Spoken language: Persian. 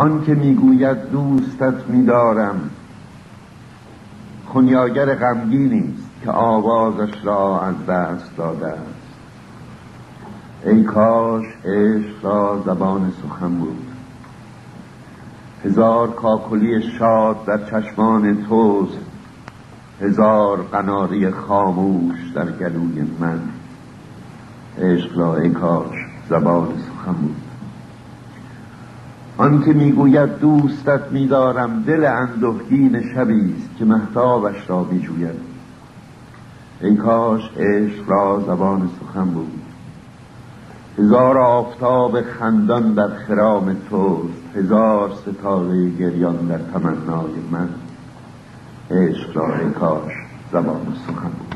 آن که می‌گوید دوستت میدارم. خونیاگر غمگینی است که آوازش را از دست داده است. ای کاش عشق را زبان سخن بود. هزار کاکلی شاد در چشمان توست. هزار قناری خاموش در گلوی من. عشق را ای کاش زبان سخن بود. آن که می‌گوید دوستت میدارم دل اندوهگین شبی است که محتابش را میجوید. ای کاش عشق را زبان سخن بود. هزار آفتاب خندان در خرام توست هزار ستاره گریان در تمنای من. عشق را ای کاش زبان سخن بود.